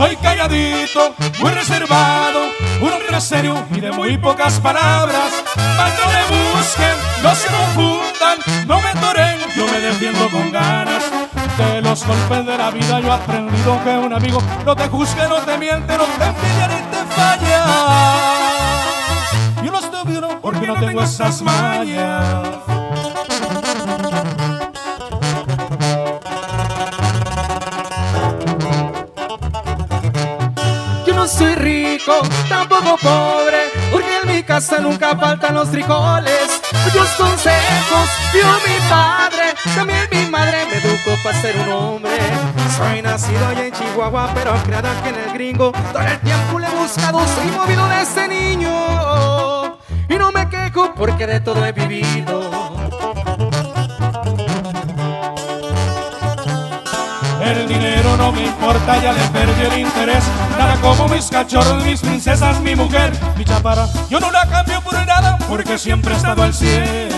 Soy calladito, muy reservado, un hombre serio y de muy pocas palabras. Mas no me busquen, los golpes de la vida yo he aprendido que un amigo no te juzgue, no te miente, no te envidia ni te falla. Yo no estoy bien porque no tengo esas mañas. Yo no soy rico, tampoco pobre, porque en mi casa nunca faltan los frijoles. Muchos consejos dio mi padre, también mi madre me educó para ser un hombre. Soy nacido allá en Chihuahua, pero criado aquí en el gringo. Todo el tiempo le he buscado, soy movido de ese niño. Y no me quejo porque de todo he vivido. El dinero no me importa, ya le perdí el interés. Nada como mis cachorros, mis princesas, mi mujer, mi chapara. Yo no la cambio por nada, porque siempre he estado al 100.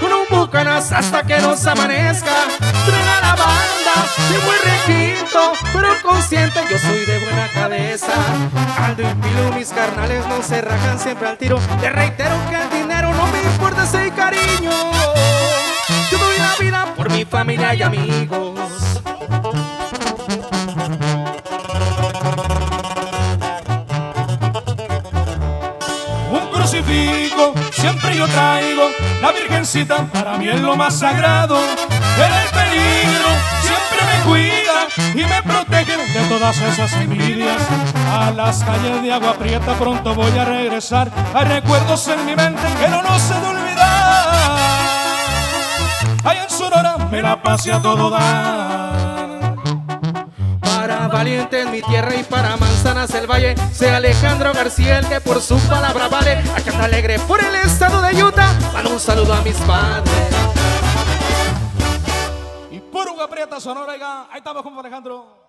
Con un bucanas hasta que nos amanezca. Truena la banda, soy muy requinto, pero consciente yo soy de buena cabeza. Aldo y Pilo, mis carnales no se rajan siempre al tiro. Te reitero que el dinero no me importa, ese cariño. Yo doy la vida por mi familia y amigos. Crucifijo siempre yo traigo. La virgencita para mí es lo más sagrado. En el peligro siempre me cuida y me protege de todas esas envidias. A las calles de agua prieta pronto voy a regresar. Hay recuerdos en mi mente que no los he de olvidar. Hay en Sonora me la pasé a todo dar. Valiente en mi tierra y para Manzanas el Valle, sea Alejandro García el que por su palabra vale. Acá está alegre por el estado de Utah, mando un saludo a mis padres. Y puro Prieta Sonora, ahí estamos con Alejandro.